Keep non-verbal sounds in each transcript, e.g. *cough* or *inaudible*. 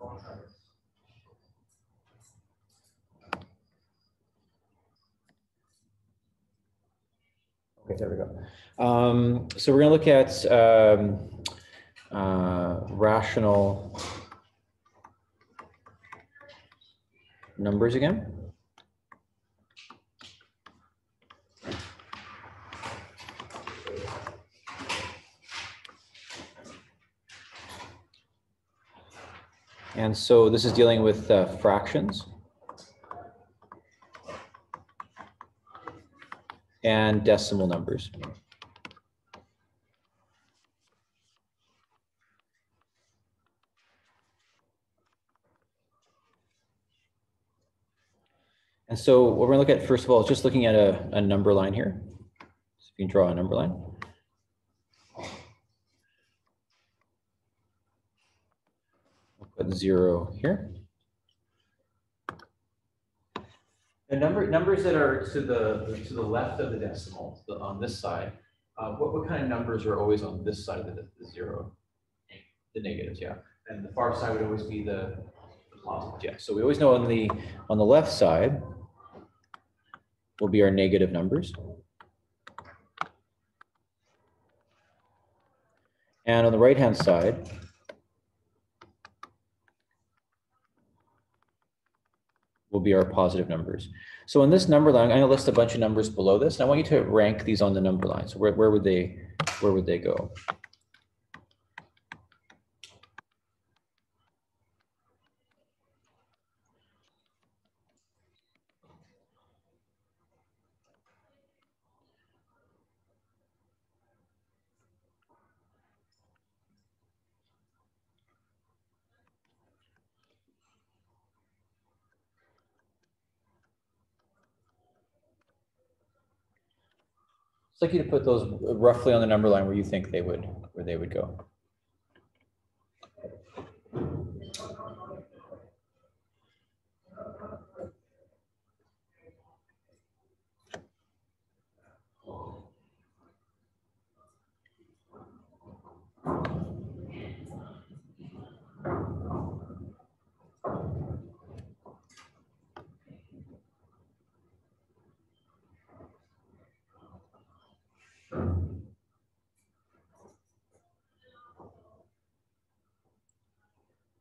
Okay, there we go. Um, so we're gonna look at um, uh, rational numbers again. And so this is dealing with uh, fractions. And decimal numbers. And so what we're gonna look at, first of all, is just looking at a, a number line here. So if you can draw a number line. Zero here. The number, numbers that are to the, to the left of the decimal, the- on this side, uh, what, what kind of numbers are always on this side of the, the zero? The negatives, yeah. And the far side would always be the, the positive, yeah. So we always know on the, on the left side will be our negative numbers. And on the right-hand side, will be our positive numbers. So in this number line, I'm going to list a bunch of numbers below this, and I want you to rank these on the number line. So where, where would they, where would they go? I'd like you to put those roughly on the number line where you think they would, where they would go.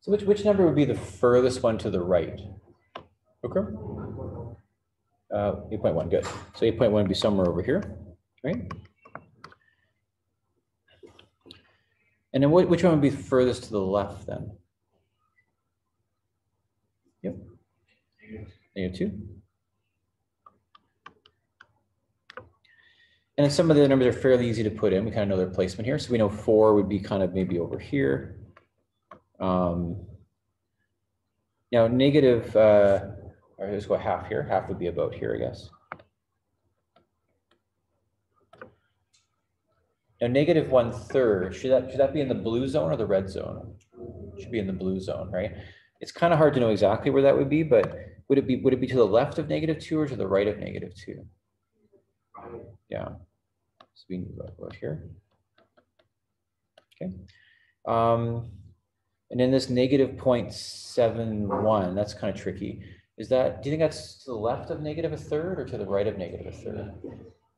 So which, which number would be the furthest one to the right? Okay. Uh, eight point one, good. So eight point one would be somewhere over here, right? And then which one would be furthest to the left then? Yep. Negative two. And then some of the numbers are fairly easy to put in. We kind of know their placement here. So we know four would be kind of maybe over here. Um, now negative, uh, all right, let's go half here. Half would be about here, I guess. Now negative one third, should that, should that be in the blue zone or the red zone? Should be in the blue zone, right? It's kind of hard to know exactly where that would be, but would it be, would it be to the left of negative two or to the right of negative two? Yeah. So we can go about here. Okay. Um, and then this negative 0.71, that's kind of tricky. Is that, do you think that's to the left of negative a third or to the right of negative a third?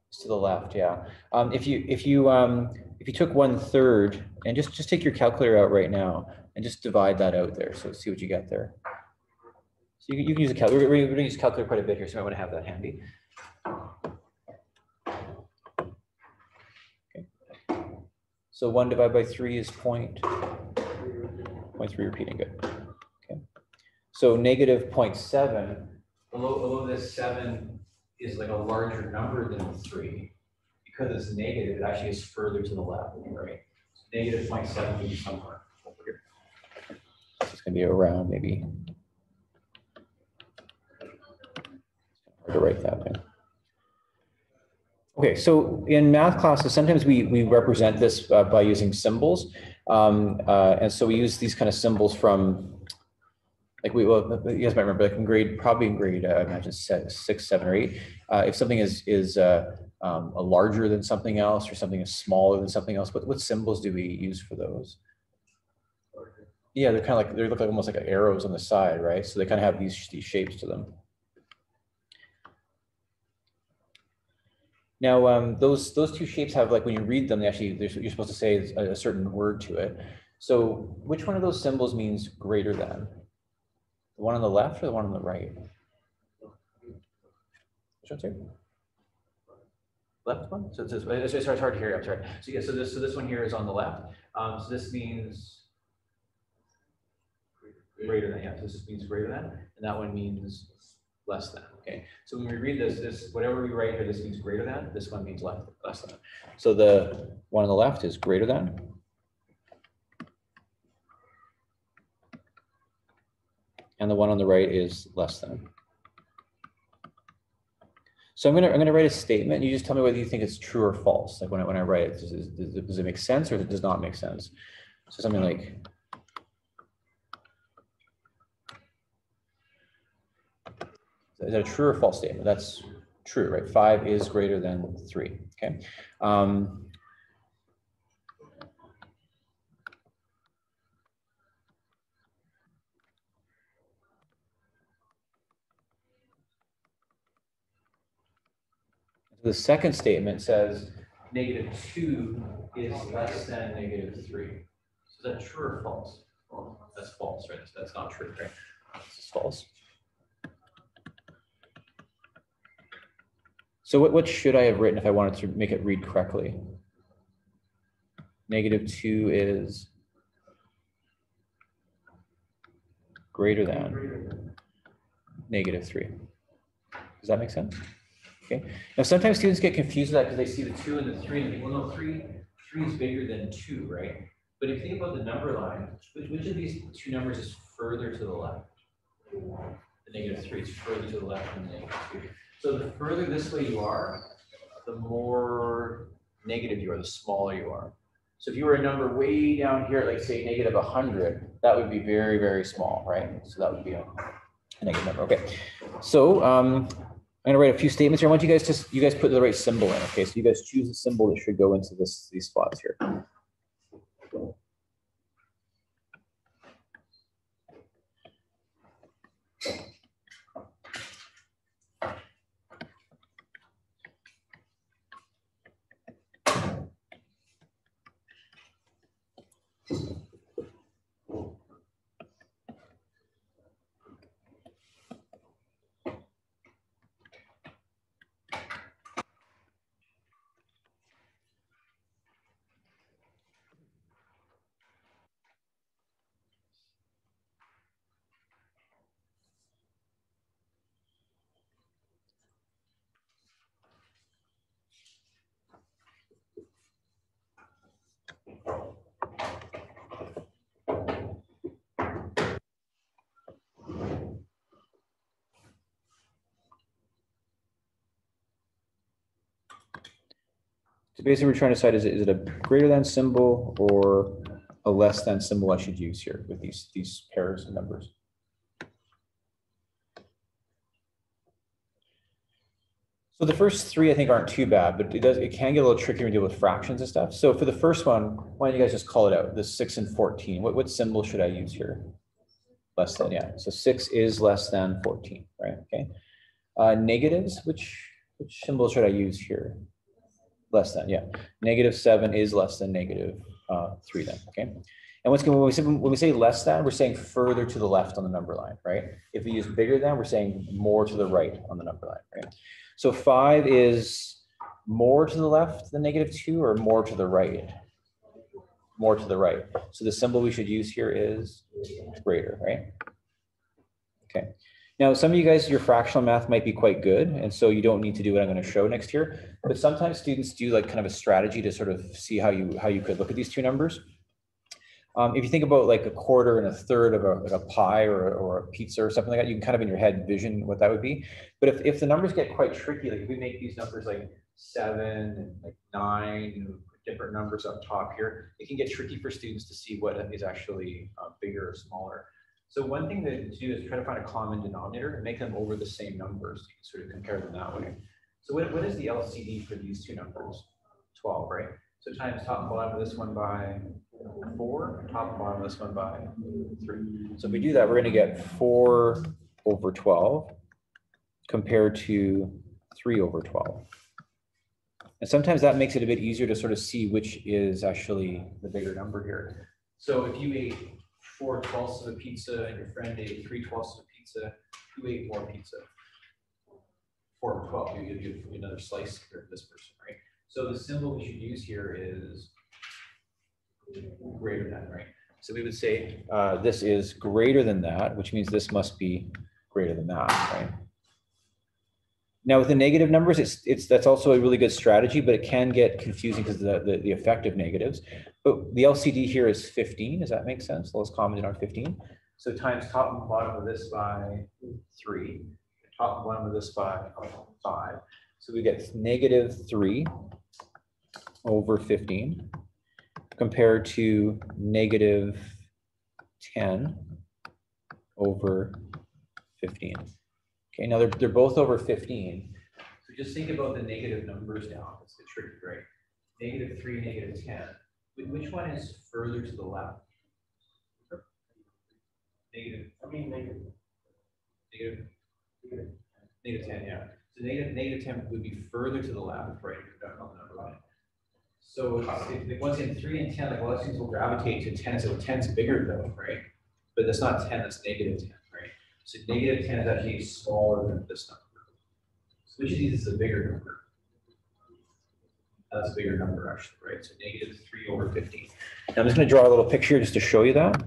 It's to the left, yeah. Um, if you if you um, if you took one third and just just take your calculator out right now and just divide that out there, so see what you get there. So you, can- you can use a calculator. We're, we're going to use calculator quite a bit here, so I want to have that handy. Okay. So one divided by three is point point three repeating, good. Okay. So negative 0.7. Although, although this seven is like a larger number than three, because it's negative, it actually is further to the left, right? So Negative 0.7 would be somewhere over here. So It's gonna be around maybe. Hard to write that down. Okay, so in math classes, sometimes we, we represent this uh, by using symbols. Um, uh, and so we use these kind of symbols from, like we, well, you guys might remember, like in grade, probably in grade, uh, I imagine six, seven, or eight. Uh, if something is is uh, um, a larger than something else, or something is smaller than something else, what what symbols do we use for those? Yeah, they're kind of like, they look like almost like arrows on the side, right? So they kind of have these, these shapes to them. Now, um, those, those two shapes have like, when you read them, they actually, you're supposed to say a, a certain word to it. So which one of those symbols means greater than? The one on the left or the one on the right? Which one's here? Left one? So it's, this- it's, it's hard to hear, I'm sorry. So yeah, so this, so this one here is on the left. Um, so this means greater than, yeah, so this means greater than, and that one means less than, okay? So when we read this, this, whatever we write here, this means greater than, this one means less, less than. So the one on the left is greater than. And the one on the right is less than. So I'm gonna, I'm gonna write a statement, you just tell me whether you think it's true or false, like when I, when I write it, does, it- does does it make sense or does it does not make sense? So something like, is that a true or false statement? That's true, right? Five is greater than three, okay? Um, The second statement says negative two is less than negative three. So is that true or false? Well, That's false, right? That's not true, right? This is false. So what, what should I have written if I wanted to make it read correctly? Negative two is greater than negative three. Does that make sense? Okay. Now, sometimes students get confused with that because they see the two and the three and they think, well, no, three, three is bigger than two, right? But if you think about the number line, which, which of these two numbers is further to the left? The negative three is further to the left than the negative two. So the further this way you are, the more negative you are, the smaller you are. So if you were a number way down here, like say negative 100, that would be very, very small, right? So that would be a, negative number. Okay. So um, I'm gonna write a few statements here. I want you guys to, you guys put the right symbol in, okay? So you guys choose a symbol that should go into this, these spots here. So basically, we're trying to decide, is it, is it a greater than symbol or a less than symbol I should use here with these, these pairs of numbers? So the first three, I think, aren't too bad, but it does, it can get a little trickier to deal with fractions and stuff. So for the first one, why don't you guys just call it out, the six and 14? What, what symbol should I use here? Less than, yeah. So six is less than 14, right? Okay. Uh, negatives, which, which symbol should I use here? Less than, yeah. Negative seven is less than negative uh, three then, okay? And again, when we, say, when we say less than, we're saying further to the left on the number line, right? If we use bigger than, we're saying more to the right on the number line, right? So five is more to the left than negative two or more to the right? More to the right. So the symbol we should use here is greater, right? Okay. Now, some of you guys, your fractional math might be quite good, and so you don't need to do what I'm going to show next year. But sometimes students do like kind of a strategy to sort of see how you how you could look at these two numbers. Um, if you think about like a quarter and a third of a, like a pie or, or a pizza or something like that, you can kind of in your head vision what that would be. But if, if the numbers get quite tricky, like if we make these numbers like seven and like nine, and different numbers up top here, it can get tricky for students to see what is actually uh, bigger or smaller. So one thing to do is try to find a common denominator and make them over the same numbers. You can sort of compare them that way. So what, what is the LCD for these two numbers? 12, right? So times top and bottom of this one by four, top and bottom of this one by three. So if we do that, we're gonna get four over twelve compared to three over twelve. And sometimes that makes it a bit easier to sort of see which is actually the bigger number here. So if you ate four twelfths of a pizza and your friend ate three twelfths of a pizza, who ate more pizza? Four twelve, you give you another slice here to this person, right? So the symbol we should use here is greater than, right? So we would say, uh, this is greater than that, which means this must be greater than that, right? Now with the negative numbers, it's, it's, that's also a really good strategy, but it can get confusing because the, the, the effect of negatives oh, the LCD here is 15. Does that make sense? Lowest common denominator 15. So times top and bottom of this by three, top and bottom of this by five. So we get negative three over 15 compared to negative 10 over 15. Okay, now they're, they're both over 15. So just think about the negative numbers now. It's the tricky, right? Negative 3, negative 10. Which one is further to the left? Negative, I mean, negative. Negative. Negative ten, yeah. So negative, negative ten would be further to the left, right? if you're down on the number line. So if, once in three and ten, like a lot of will gravitate to ten, so ten's bigger though, right? But that's not ten, that's negative ten, right? So negative ten is actually smaller than this number. So which of these is a bigger number? That's a bigger number actually, right? So negative three over. Now I'm just gonna draw a little picture just to show you that.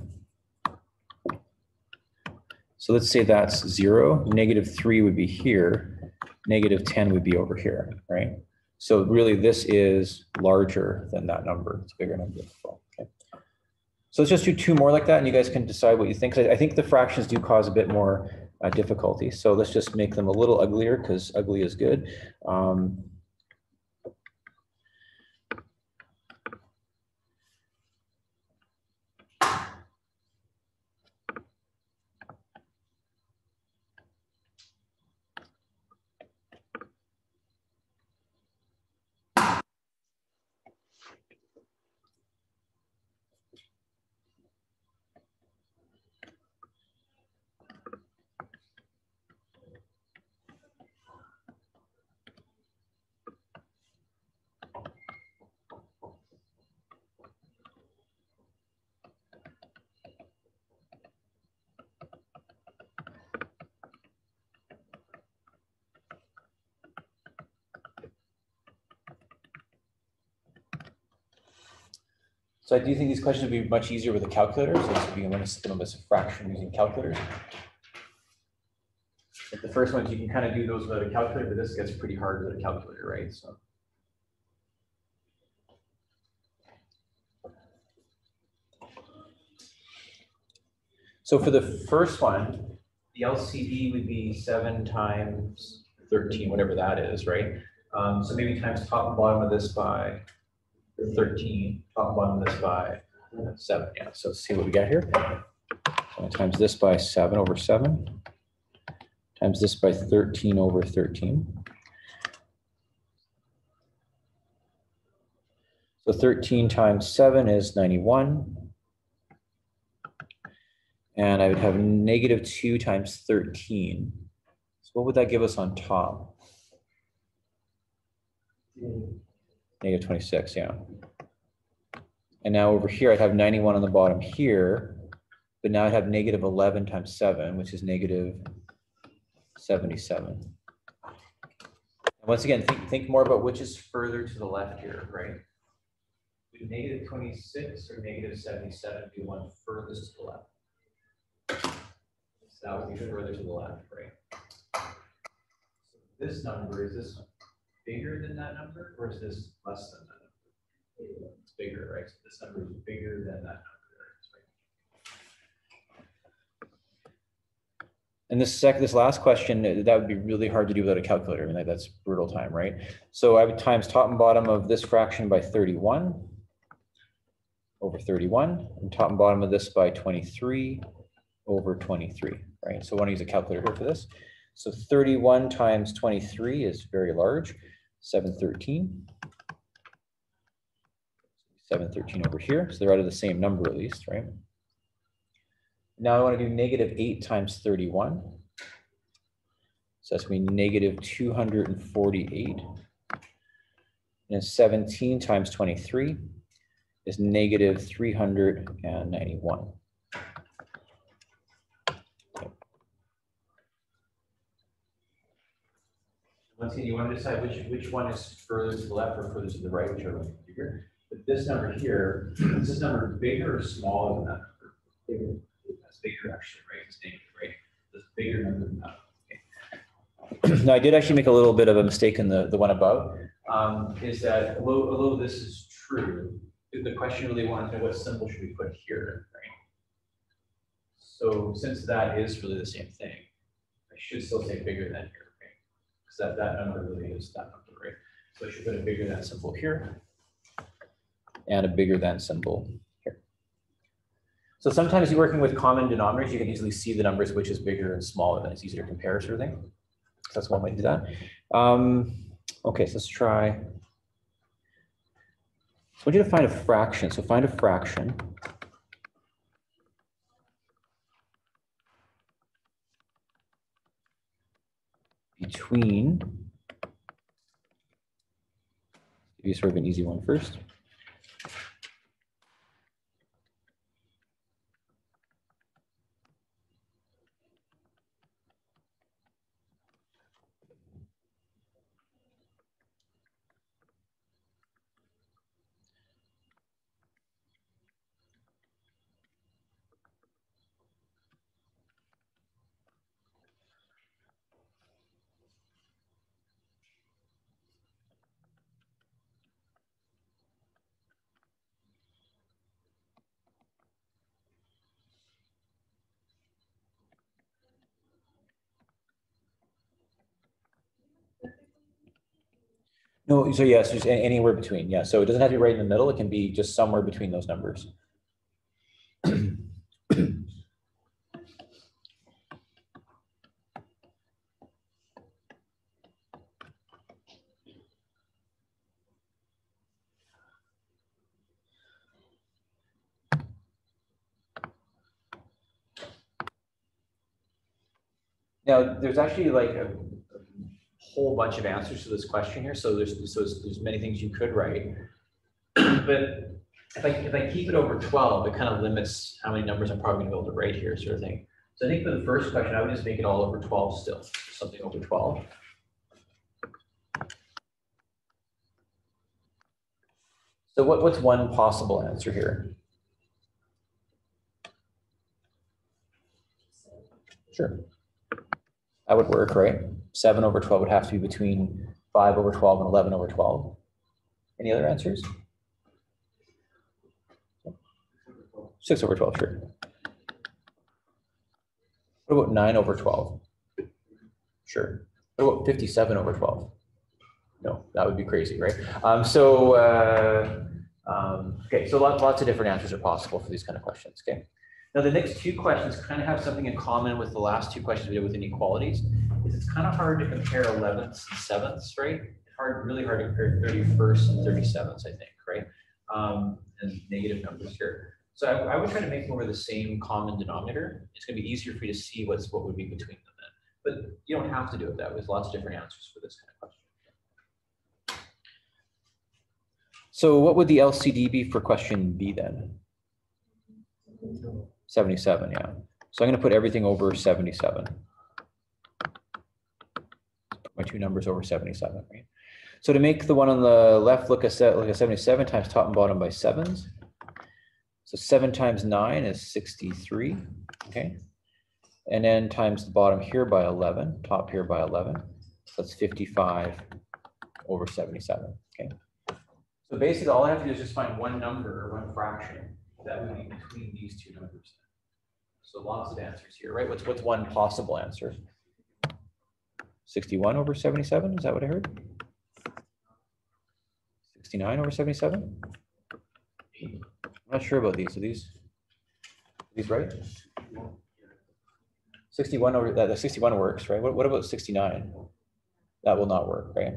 So let's say that's zero, negative three would be here, negative ten would be over here, right? So really this is larger than that number, it's a bigger number. okay? So let's just do two more like that and you guys can decide what you think. I I think the fractions do cause a bit more uh, difficulty. So let's just make them a little uglier because ugly is good. Um, So I do think these questions would be much easier with a calculator, so this would be a system as a fraction using calculators. The first ones, you can kind of do those without a calculator, but this gets pretty hard with a calculator, right? So. So for the first one, the LCD would be seven times thirteen, whatever that is, right? Um, so maybe times top and bottom of this by thirteen, and bottom this by seven, yeah, so let's see what we got here. So Times this by seven over seven. Times this by thirteen over thirteen. So thirteen times seven is ninety-one. And I would have negative two times thirteen. So what would that give us on top? Hmm. Negative twenty-six, yeah. And now over here, I'd have ninety-one on the bottom here, but now I'd have negative eleven times seven, which is negative seventy-seven. And Once again, think, think more about which is further to the left here, right? Would negative twenty-six or negative seventy-seven be one furthest to the left? So that would be further to the left, right? So This number, is this bigger than that number, or is this less than that number? It's bigger, right? So this number is bigger than that number. And this sec, this last question, uh, that would be really hard to do without a calculator. I mean, that- that's brutal time, right? So I would times top and bottom of this fraction by thirty-one over thirty-one, and top and bottom of this by twenty-three over twenty-three, right? So I want to use a calculator here for this. So thirty-one times twenty-three is very large, seven thirteen. 713 over here. So they're out of the same number at least, right? Now I want to do negative 8 times 31. So that's going to be negative 248. And 17 times 23 is negative 391. Once again, you want to decide which, which one is further to the left or further to the right, whichever one is bigger. But this number here, is this number bigger or smaller than that? number? Bigger. That's bigger actually, right? It's negative, right? This bigger number than that. Okay. *clears throat* Now, I did actually make a little bit of a mistake in the, the one above, um, is that although, although this is true, the question really wanted to know what symbol should we put here, right? So since that is really the same thing, I should still say bigger than here? Because that, that number really is that number, right? So I should put a bigger than symbol here and a bigger than symbol here. So sometimes you're working with common denominators, you can easily see the numbers which is bigger and smaller, then it's easier to compare sort of thing. So that's one way to do that. Um, okay, so let's try. I want you to find a fraction. So find a fraction. Between, give you sort of an easy one first. No, so yes, just anywhere between, yeah. So it doesn't have to be right in the middle. It can be just somewhere between those numbers. Now, there's actually like a whole bunch of answers to this question here. So there's, so there's, many things you could write. *clears throat* But if I, if I keep it over twelve, it kind of limits how many numbers I'm probably gonna be able to write here sort of thing. So I think for the first question, I would just make it all over twelve still, something over twelve. So what, what's one possible answer here? Sure. That would work, right? Seven over twelve would have to be between five over twelve and eleven over twelve. Any other answers? Six over twelve, sure. What about nine over twelve? Sure. What about fifty-seven over twelve? No, that would be crazy, right? Um, so, uh, um, okay, so lots, lots of different answers are possible for these kind of questions, okay? Now, the next two questions kind of have something in common with the last two questions we did with inequalities. Is it's kind of hard to compare elevenths and sevenths, right? Hard, really hard to compare thirty-first and thirty-sevenths, I think, right? Um, and negative numbers here. So I, I would try to make them over the same common denominator. It's gonna be easier for you to see what's, what would be between them then. But you don't have to do it that way. There's lots of different answers for this kind of question. So what would the LCD be for question B then? Seventy-seven, yeah. So I'm gonna put everything over seventy-seven. Put My two numbers over seventy-seven, right? So to make the one on the left look a set, like a seventy-seven times top and bottom by sevens. So seven times nine is sixty-three, okay? And then times the bottom here by eleven, top here by eleven. So that's fifty-five over seventy-seven, okay? So basically, all I have to do is just find one number or one fraction that would be between these two numbers. So lots of answers here, right? What's, what's one possible answer? Sixty-one over seventy-seven, is that what I heard? Sixty-nine over seventy-seven? I'm not sure about these, are these? are These right? Sixty-one over, that, the sixty-one works, right? What, what about sixty-nine? That will not work, right?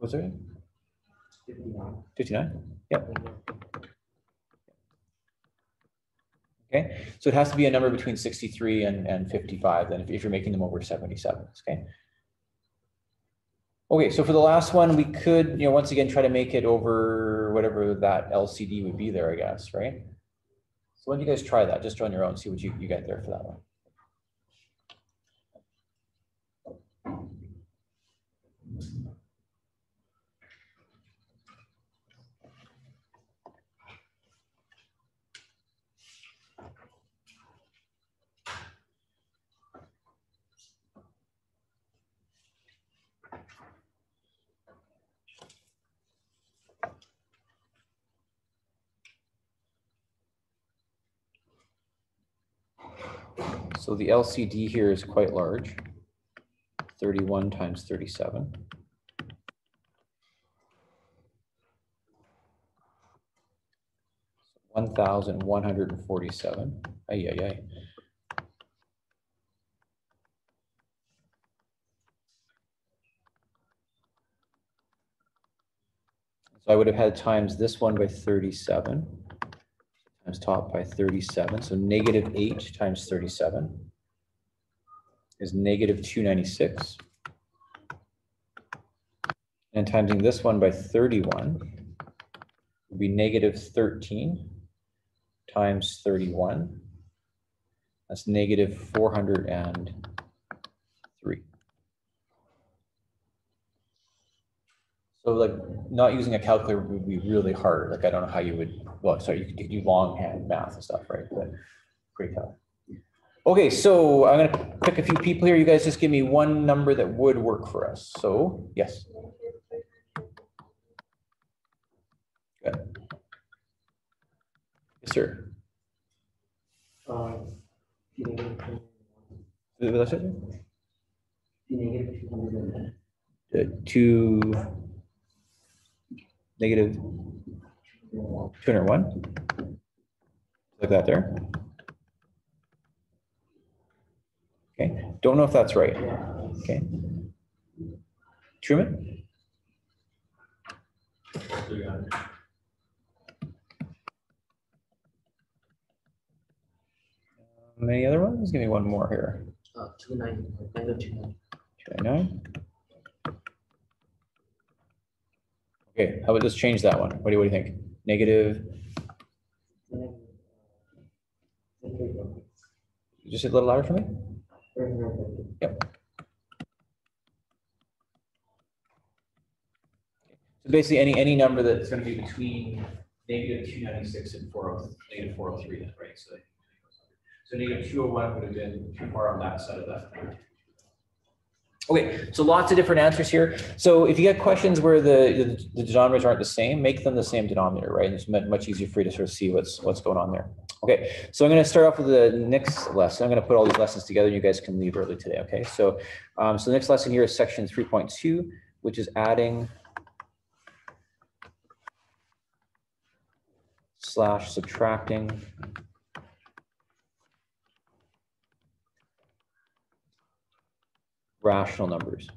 Was there Fifty-nine. fifty-nine? Yep. Okay, so it has to be a number between sixty-three and, and fifty-five, then if- if you're making them over seventy-seven, okay? Okay, so for the last one, we could, you know, once again, try to make it over whatever that LCD would be there, I guess, right? So why don't you guys try that, just on your own, see what you, you get there for that one. So the LCD here is quite large. Thirty-one times thirty-seven. One thousand one hundred and forty-seven. Ay, ay, ay. So I would have had times this one by thirty-seven times top by thirty-seven, so negative eight times thirty-seven is negative two ninety-six. And timesing this one by thirty-one would be negative thirteen times thirty-one. That's negative four hundred and three. So like, not using a calculator would be really hard. Like, I don't know how you would, well, sorry, you could do longhand math and stuff, right? But great help. Okay, so I'm gonna pick a few people here. You guys just give me one number that would work for us. So, yes. Good. Yes, sir. Uh, P negative two- What was it? P negative two hundred and ten. Uh, Two negative 201. Like that there. Okay, don't know if that's right. Okay. Truman? Um, any other ones? Give me one more here. Uh, 290, negative 299. Okay, how about just change that one? What do you, what do you think? Negative, just a little louder for me? Yep. So basically, any, any number that's gonna be between negative two ninety-six and four oh, negative four oh three then, right? So so negative two oh one would have been too far on that side of that. Okay, so lots of different answers here. So if you get questions where the, the denominators aren't the same, make them the same denominator, right? And it's much easier for you to sort of see what's, what's going on there. Okay, so I'm gonna start off with the next lesson. I'm gonna put all these lessons together. and You guys can leave early today, okay? So, um, so the next lesson here is section three point two, which is adding slash subtracting rational numbers.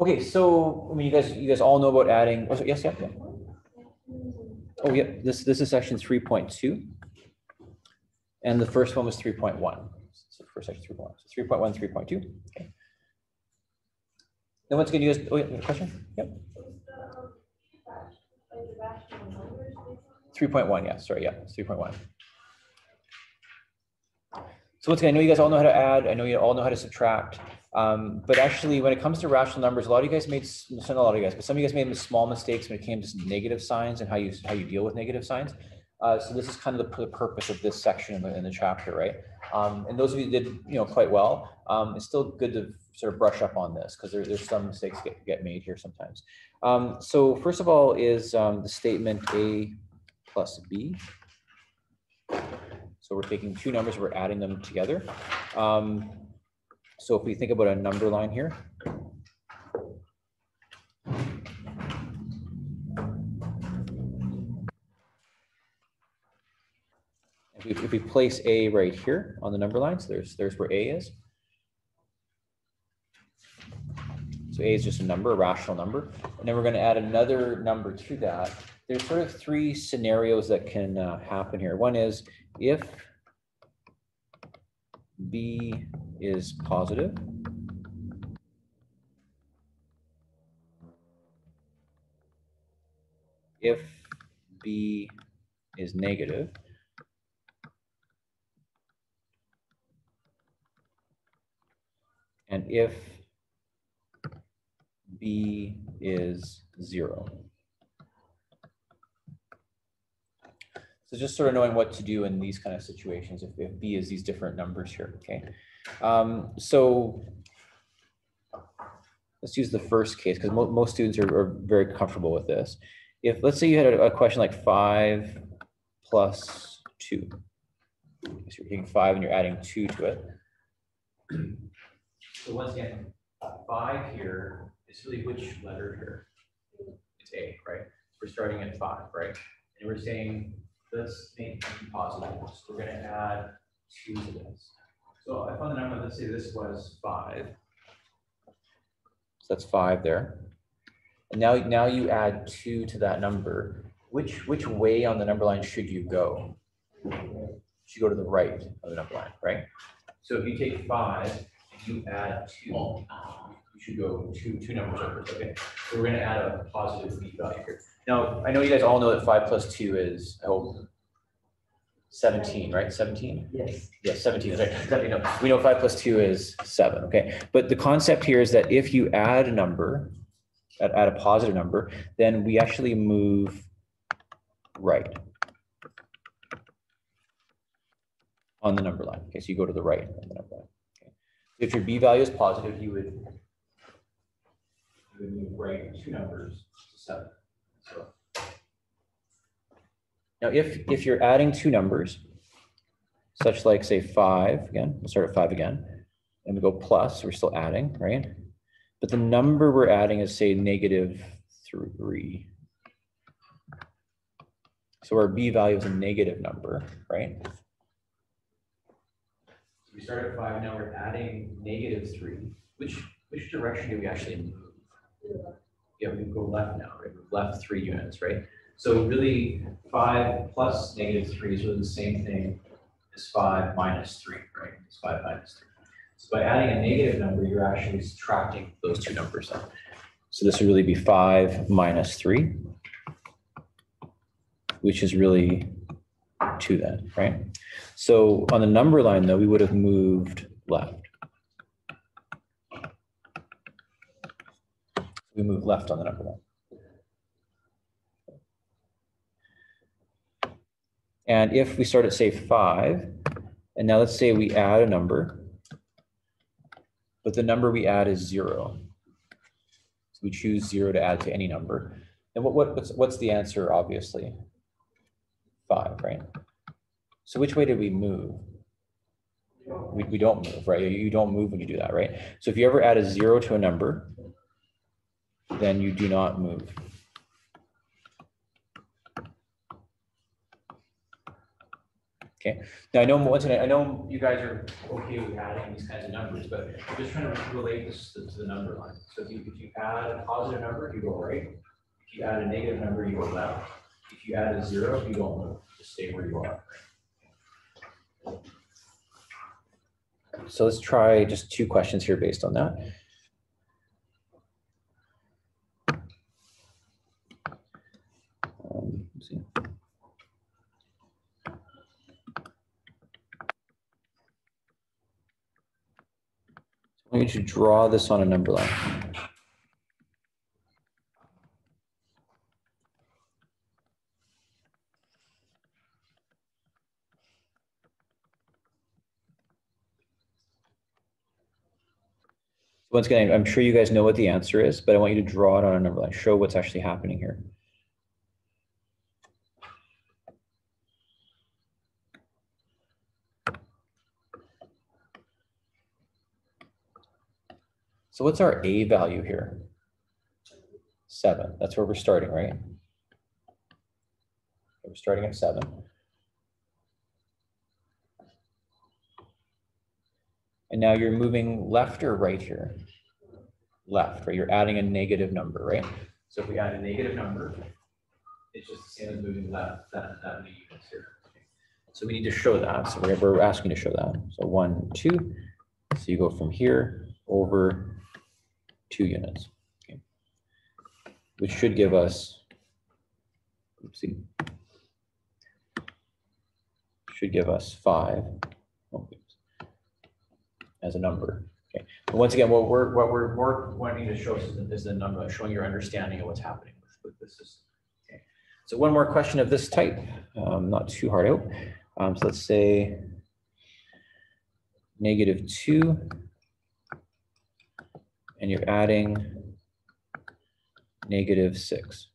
Okay, so, I mean, you guys, you guys all know about adding, oh, yes, yeah, yeah. Oh, yeah, this, this is section three point two. And the first one was three point one. So first section three point one, so three point one, three point two, okay. Then once again, you guys, oh, yeah, question? Yep. Three point one, yeah, sorry, yeah, three point one. So once again, I know you guys all know how to add, I know you all know how to subtract. Um, but actually, when it comes to rational numbers, a lot of you guys made, not a lot of you guys, but some of you guys made small mistakes when it came to negative signs and how you, how you deal with negative signs. Uh, so this is kind of the, the purpose of this section in the, in the chapter, right? Um, and those of you did, you know, quite well, um, it's still good to sort of brush up on this because there, there's some mistakes get, get made here sometimes. Um, so first of all is, um, the statement A plus B. So we're taking two numbers, we're adding them together. Um, so if we think about a number line here. If if we place A right here on the number line, so there's, there's where A is. So A is just a number, a rational number, and then we're gonna add another number to that. There's sort of three scenarios that can uh, happen here. One is if B is positive. If B is negative. And if B is zero. So just sort of knowing what to do in these kind of situations, if, if B is these different numbers here, okay? Um, so let's use the first case, because most students are, are very comfortable with this. If, let's say you had a, a question like five plus two. So you're taking five and you're adding two to it. So once again, five here is really which letter here? It's A, right? We're starting at five, right? And we're saying, let's make B positive. So we're gonna add two to this. So I found the number, let's say this was five. So that's five there. And now, now you add two to that number. Which, which way on the number line should you go? Should go to the right of the number line, right? So if you take five and you add two, you should go two, two numbers over, okay? So we're gonna add a positive b value here. Now, I know you guys all know that five plus two is, I hope, seventeen, right? Seventeen? Yes. Yes, seventeen, that's right. Seventeen, no, we know five plus two is seven, okay? But the concept here is that if you add a number, add, add a positive number, then we actually move right on the number line. Okay, so you go to the right on the number line. Okay. If your b value is positive, you would you would move right two numbers to seven. So now, if if you're adding two numbers, such like say five again, we'll start at five again, and we go plus, we're still adding, right? But the number we're adding is say negative three. So our b value is a negative number, right? So we start at five, now we're adding negative three. Which, which direction do we actually move? Yeah, we go left now, right? We've left three units, right? So really, five plus negative three is really the same thing as five minus three, right? It's five minus three. So by adding a negative number, you're actually subtracting those two numbers. So this would really be five minus three, which is really two then, right? So on the number line though, we would have moved left. We move left on the number line. And if we start at say five, and now let's say we add a number, but the number we add is zero. So we choose zero to add to any number. And what, what, what's, what's the answer, obviously? Five, right? So which way did we move? We, we don't move, right? You don't move when you do that, right? So if you ever add a zero to a number, then you do not move. Okay, now I know once again, I know you guys are okay with adding these kinds of numbers, but I'm just trying to relate this to, the number line. So if you, if you add a positive number, you go right. If you add a negative number, you go left. If you add a zero, you don't move, just stay where you are. So let's try just two questions here based on that. Um, let's see. You to draw this on a number line. Once again, I'm sure you guys know what the answer is, but I want you to draw it on a number line, show what's actually happening here. So what's our A value here? Seven, that's where we're starting, right? We're starting at seven. And now you're moving left or right here? Left, right? You're adding a negative number, right? So if we add a negative number, it's just the same as moving left, that, that many units here. So we need to show that. So we're, we're asking to show that. So one, two. So you go from here over two units. okay? Which should give us, oopsie. Should give us five. oh, As a number. Okay. Once again, what we're, what we're more wanting to show is the, is the number, showing your understanding of what's happening with, with this system. Okay. So one more question of this type, um, not too hard out. Um, so let's say negative two. And you're adding negative six.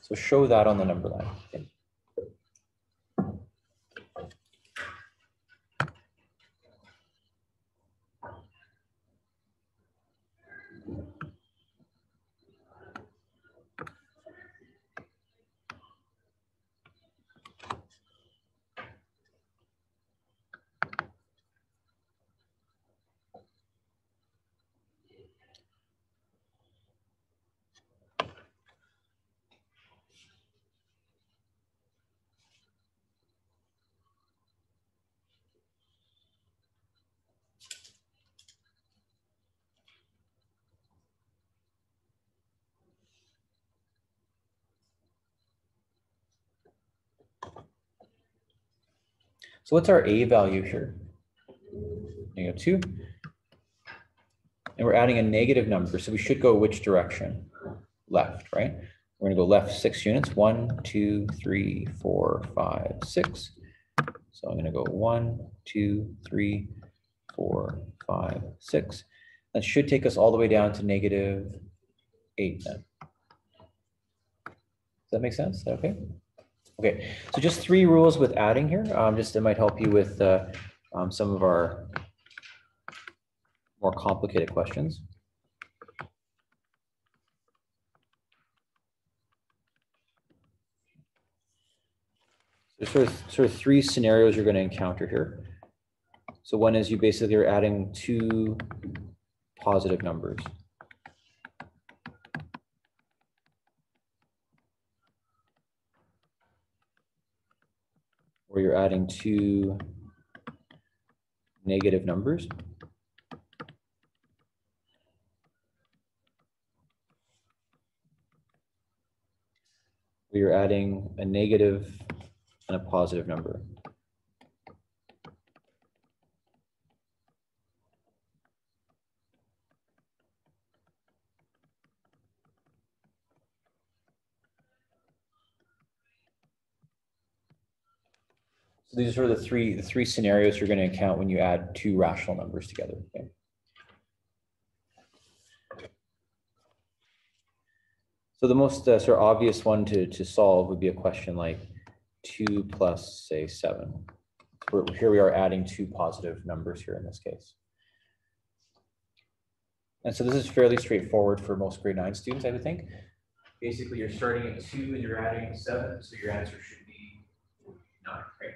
So show that on the number line. So what's our A value here? Negative two. And we're adding a negative number, so we should go which direction? Left, right? We're gonna go left six units, one, two, three, four, five, six. So I'm gonna go one, two, three, four, five, six. That should take us all the way down to negative eight then. Does that make sense? Is that okay? Okay, so just three rules with adding here, um, just it might help you with, uh, um, some of our more complicated questions. There's sort of, sort of three scenarios you're gonna encounter here. So one is you basically are adding two positive numbers. Where you're adding two negative numbers. Where you're adding a negative and a positive number. So these are the three, the three scenarios you're going to account when you add two rational numbers together. okay? So the most uh, sort of obvious one to, to solve would be a question like two plus, say, seven. Where here we are adding two positive numbers here in this case. And so this is fairly straightforward for most grade nine students, I would think. Basically, you're starting at two and you're adding seven, so your answer should be nine, right?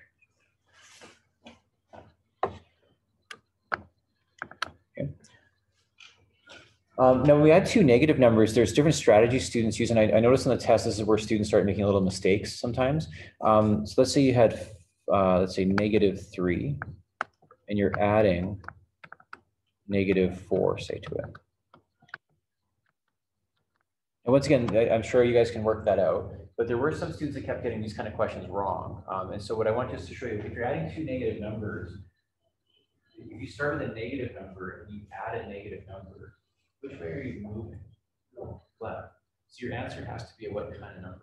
Um, now, we add two negative numbers, there's different strategies students use, and I, I noticed on the test, this is where students start making little mistakes sometimes. Um, so let's say you had, uh, let's say negative three, and you're adding negative four, say to it. And once again, I, am sure you guys can work that out, but there were some students that kept getting these kind of questions wrong. Um, and so what I want just to show you, if you're adding two negative numbers, if you start with a negative number and you add a negative number, which way are you moving? Left. So your answer has to be a what kind of number?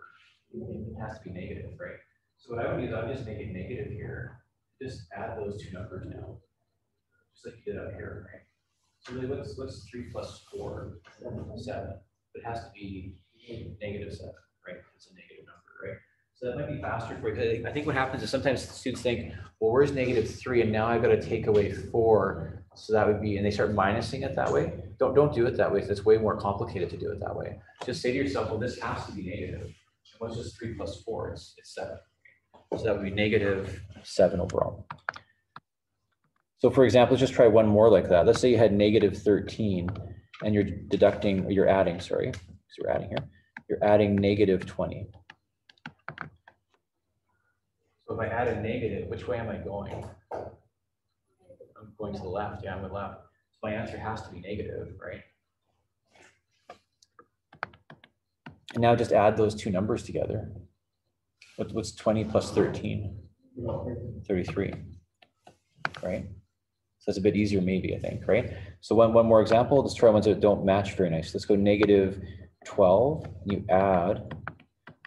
It has to be negative, right? So what I would do is I would just make it negative here. Just add those two numbers now. Just like you did up here, right? So really what's what's three plus four? Seven. It has to be negative seven, right? It's a negative number, right? So that might be faster for you. I think what happens is sometimes students think, well, where's negative three? And now I've got to take away four. So that would be, and they start minusing it that way. Don't, don't do it that way. It's way more complicated to do it that way. Just say to yourself, well, this has to be negative. And What's just three plus four? It's, it's seven. So that would be negative seven overall. So for example, let's just try one more like that. Let's say you had negative thirteen and you're deducting, or you're adding, sorry, so you're adding here, you're adding negative twenty. So if I add a negative, which way am I going? I'm going to the left, yeah, I'm going left. My answer has to be negative, right? And now just add those two numbers together. What, what's twenty plus thirteen? Thirty-three, right? So it's a bit easier maybe, I think, right? So one, one more example, let's try ones that don't match very nice. Let's go negative twelve, and you add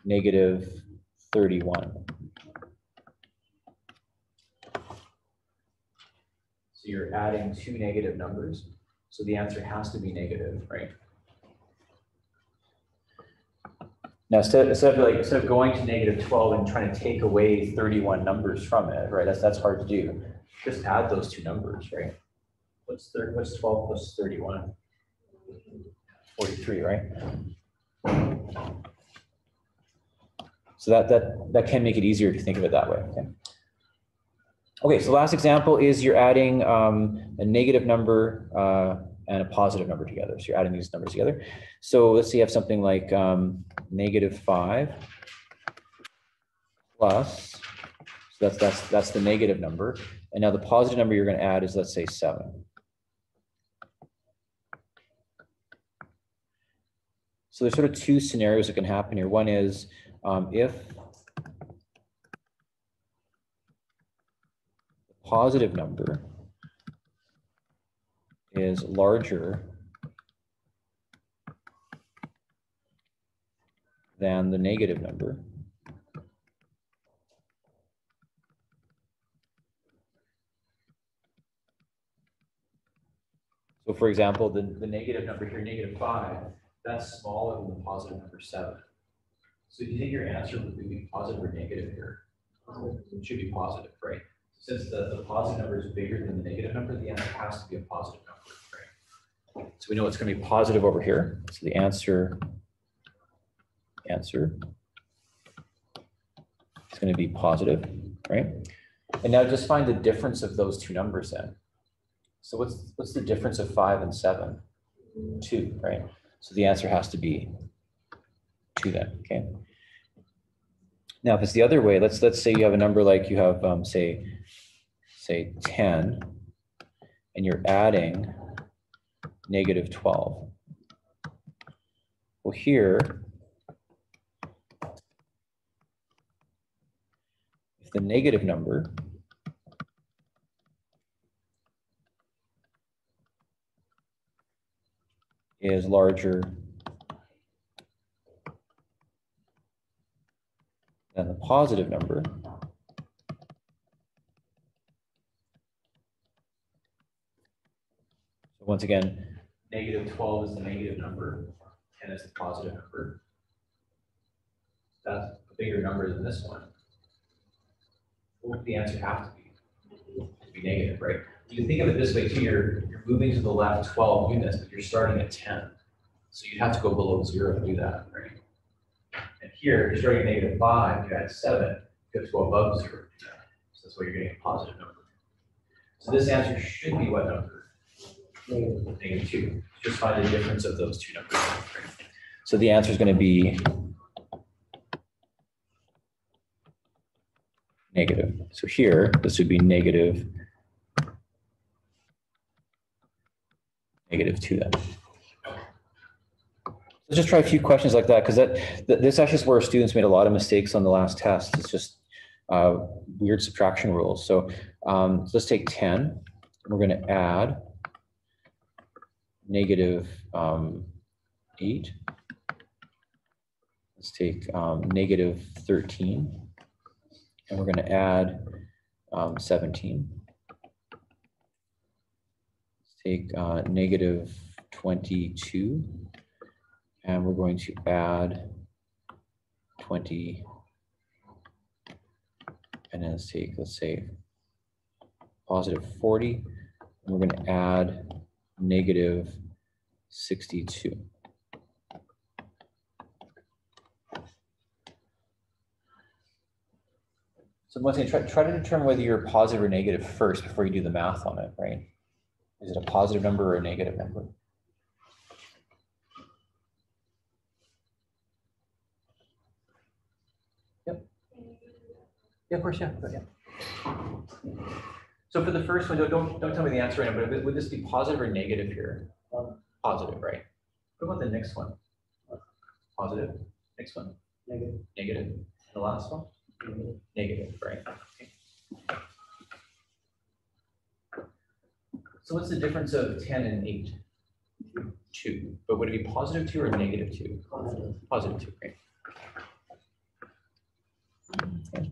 negative thirty-one. So you're adding two negative numbers, so the answer has to be negative, right? Now, instead, instead of like, instead of going to negative twelve and trying to take away thirty-one numbers from it, right, that's, that's hard to do. Just add those two numbers, right? What's third, what's twelve plus thirty-one? Forty-three, right? So that, that, that can make it easier to think of it that way, okay? Okay, so last example is you're adding um, a negative number uh, and a positive number together. So you're adding these numbers together. So let's say you have something like um, negative five plus, so that's, that's, that's the negative number. And now the positive number you're gonna add is, let's say, seven. So there's sort of two scenarios that can happen here. One is um, if positive number is larger than the negative number. So for example, the, the negative number here, negative five, that's smaller than the positive number seven. So do you think your answer would be positive or negative here? It should be positive, right? Since the, the positive number is bigger than the negative number, the answer has to be a positive number, right? So we know it's gonna be positive over here. So the answer, answer is gonna be positive, right? And now just find the difference of those two numbers then. So what's, what's the difference of five and seven? Two, right? So the answer has to be two then, okay? Now, if it's the other way, let's, let's say you have a number like you have, um, say, say ten, and you're adding negative twelve. Well, here, if the negative number is larger than the positive number. So once again, negative twelve is the negative number, ten is the positive number. That's a bigger number than this one. What would the answer have to be? To be negative, right? You think of it this way too, you're, you're moving to the left twelve units, but you're starting at ten. So you'd have to go below zero to do that? And here, you're starting at negative five, you add seven, you have to go above zero. So that's why you're getting a positive number. So this answer should be what number? Negative two. Just find the difference of those two numbers. So the answer is going to be negative. So here, this would be negative, negative two then. Let's just try a few questions like that, because that, th- this actually is where students made a lot of mistakes on the last test. It's just uh, weird subtraction rules. So um, let's take 10. We're going to add negative um, 8. Let's take um, negative 13. And we're going to add um, 17. Let's take uh, negative 22. And we're going to add 20. And then let's take, let's say, positive 40. And we're going to add negative 62. So once again, try, try to determine whether you're positive or negative first before you do the math on it, right? Is it a positive number or a negative number? Yeah, of course, yeah, but yeah. So for the first one, don't, don't, don't tell me the answer right now, but would this be positive or negative here? Um, Positive, right? What about the next one? Positive, next one, Negative, Negative. negative, the last one? negative, Negative, right? Okay. So what's the difference of ten and eight? Two, but would it be positive two or negative two? positive, Positive Positive two, right? Okay.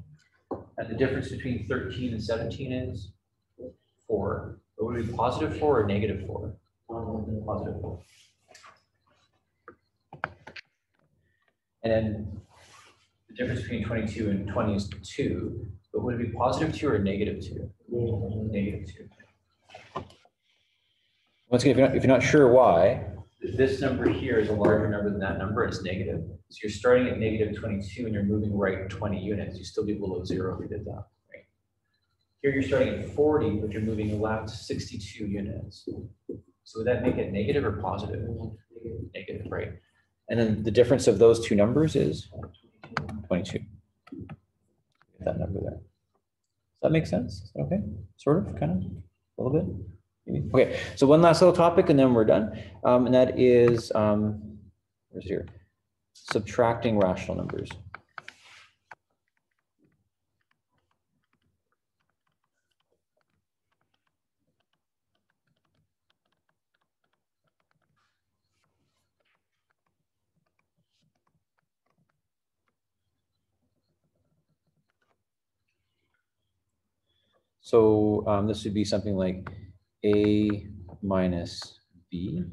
And the difference between thirteen and seventeen is four, but would it be positive four or negative four? positive, Positive four. And then the difference between twenty-two and twenty is two, but would it be positive two or negative two? negative, Negative two. Once again, if you're not, if you're not sure why, this number here is a larger number than that number, it's negative. So you're starting at negative twenty-two and you're moving right twenty units, you still be below zero if you did that? Here you're starting at forty, but you're moving left sixty-two units. So would that make it negative or positive? negative, right? And then the difference of those two numbers is twenty-two. That number there. Does that make sense? Okay, sort of, kind of, a little bit? Okay, so one last little topic and then we're done. Um, and that is, um, where's here? Subtracting rational numbers. So um, this would be something like A minus B.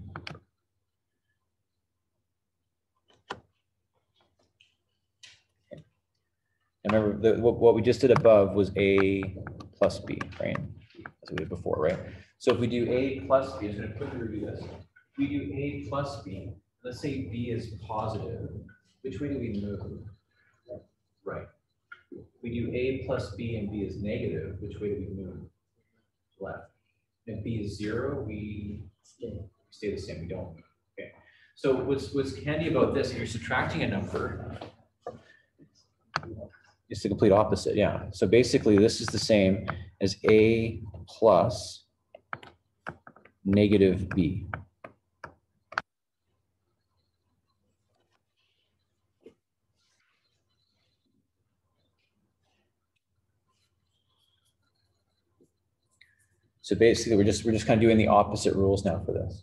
Remember, the, what, what we just did above was A plus B, right? As we did before, right? So if we do A plus B, I'm just gonna quickly review this. If we do A plus B, let's say B is positive, which way do we move? Right. We do A plus B and B is negative, which way do we move? Left. If B is zero, we stay, the same, we don't. Okay. So what's, what's handy about this, if you're subtracting a number, it's the complete opposite, yeah. So basically, this is the same as A plus negative B. So basically, we're just, we're just kind of doing the opposite rules now for this.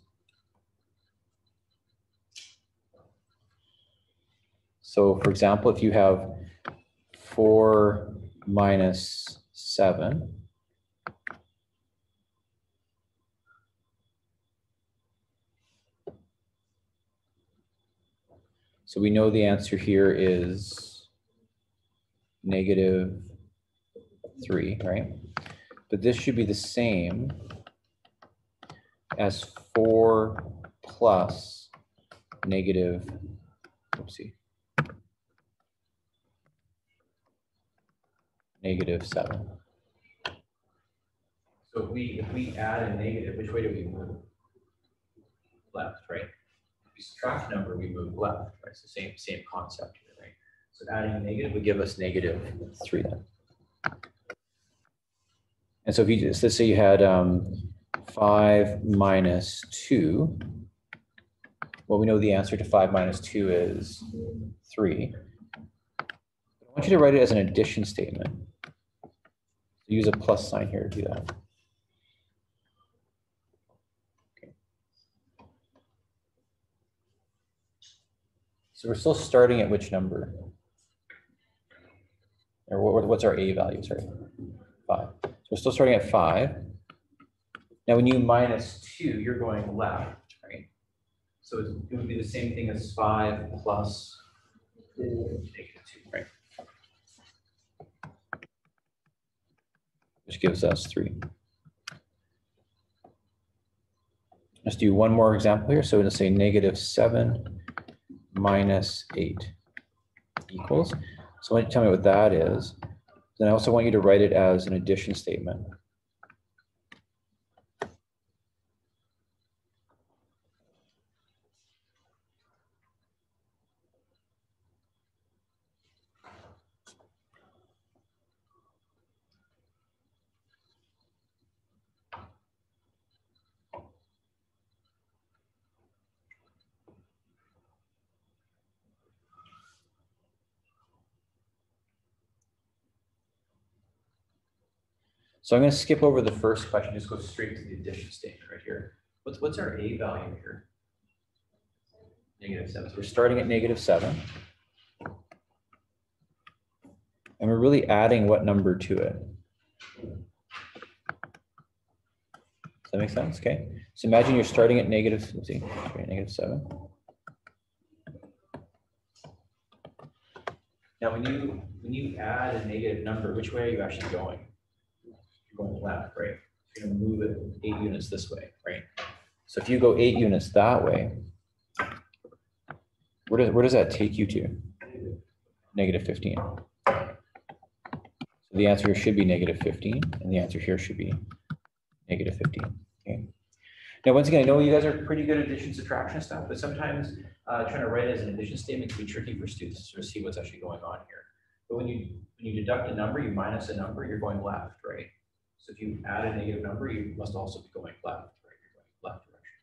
So for example, if you have four minus seven. So we know the answer here is negative three, right? But this should be the same as four plus negative, oopsie. Negative seven. So if we, if we add a negative, which way do we move? Left, right? If we subtract number, we move left, right? It's the same, same concept here, right? So adding negative would give us negative three then. And so if you just, let's say you had um, five minus two. Well, we know the answer to five minus two is three. I want you to write it as an addition statement. Use a plus sign here to do that. So we're still starting at which number? Or what, what's our A value, sorry? We're still starting at five. Now, when you minus two, you're going left, right? So it's- it would be the same thing as five plus negative two, right? Which gives us three. Let's do one more example here. So let's say negative seven minus eight equals. So why don't you tell me what that is? Then I also want you to write it as an addition statement. So I'm gonna skip over the first question, just go straight to the addition statement right here. What's, what's our A value here? Negative seven, so we're starting at negative seven. And we're really adding what number to it? Does that make sense? Okay, so imagine you're starting at negative, let's see, negative seven. Now, when you, when you add a negative number, which way are you actually going? Going left, right? You're gonna move it eight units this way, right? So if you go eight units that way, where does, where does that take you to? Negative fifteen. So the answer here should be negative fifteen, and the answer here should be negative fifteen, okay? Now, once again, I know you guys are pretty good at addition subtraction stuff, but sometimes uh, trying to write it as an addition statement can be tricky for students to sort of see what's actually going on here. But when you, when you deduct a number, you minus a number, you're going left, right? So if you add a negative number, you must also be going left, right? You're going left direction.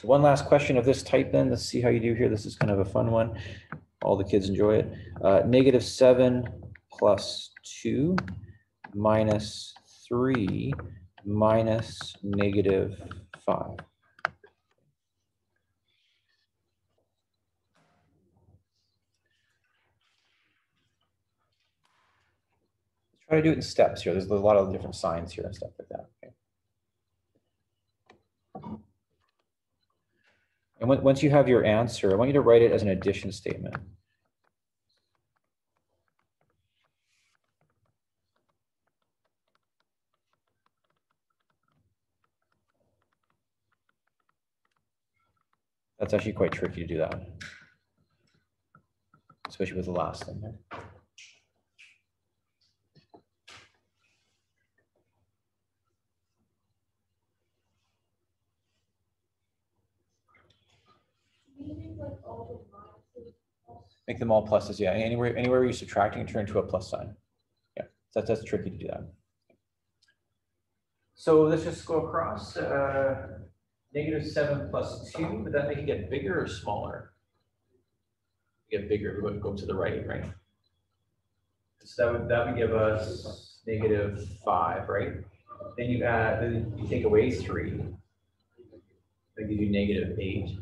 So one last question of this type then, let's see how you do here. This is kind of a fun one. All the kids enjoy it. Uh, negative seven plus two minus three minus negative five. Try to do it in steps here. There's a lot of different signs here and stuff like that. okay? And when- once you have your answer, I want you to write it as an addition statement. That's actually quite tricky to do that. Especially with the last thing there. Make them all pluses, yeah. Anywhere, anywhere you're subtracting, turn into a plus sign. Yeah, that's, that's tricky to do that. So let's just go across, uh, negative seven plus two, would that make it get bigger or smaller? Get bigger, we would go to the right, right? So that would, that would give us negative five, right? Then you add, then you take away three. That gives you negative eight.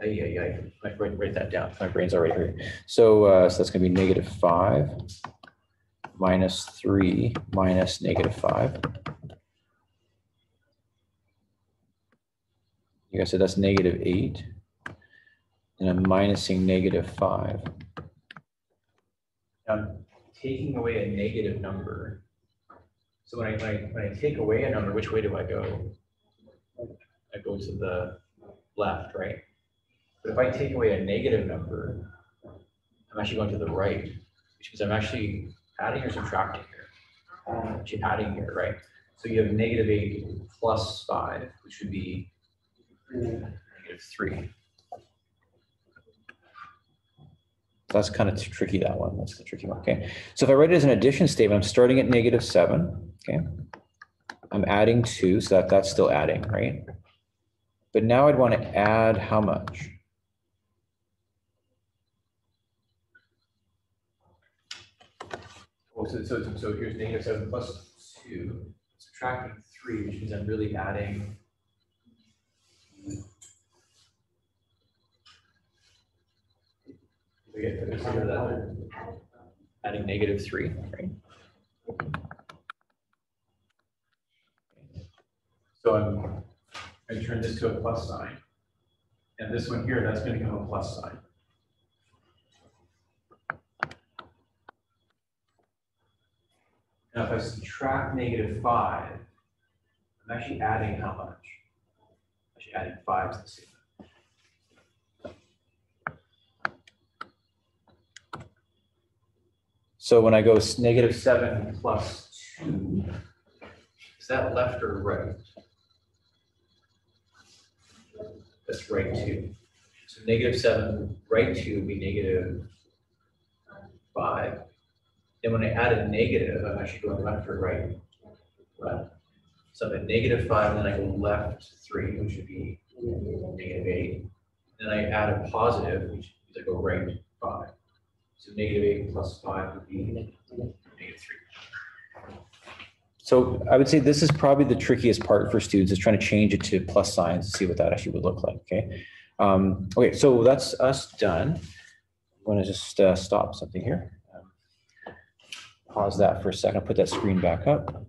Ay, ay, I write, write that down, my brain's already hurting. So, uh, so that's gonna be negative five minus three minus negative five. You guys said that's negative eight. And I'm minusing negative five. I'm taking away a negative number. So when I, when I, when I take away a number, which way do I go? I go to the left, right? But if I take away a negative number, I'm actually going to the right, which means I'm actually adding or subtracting here. I'm Actually adding here, right? So you have negative eight plus five, which would be negative three. That's kind of tricky, that one. That's the tricky one, okay? So if I write it as an addition statement, I'm starting at negative seven, okay? I'm adding two, so that, that's still adding, right? But now I'd want to add how much? Oh, so, so, so here's negative seven plus two, subtracting three, which means I'm really adding. Adding negative three, right? So I'm, I turn this to a plus sign. And this one here, that's gonna become a plus sign. Now, if I subtract negative five, I'm actually adding how much? I'm Actually adding five to the statement. So when I go negative seven plus two, is that left or right? That's right two. So negative seven, right two would be negative five. Then when I add a negative, I'm actually going left or right? Left. So I'm at negative five, then I go left three, which would be negative eight. Then I add a positive, which is I go right five. So negative eight plus five would be negative three. So I would say this is probably the trickiest part for students is trying to change it to plus signs to see what that actually would look like, okay? Um, okay, so that's us done. I'm going to just uh, stop something here. Pause that for a second, put that screen back up.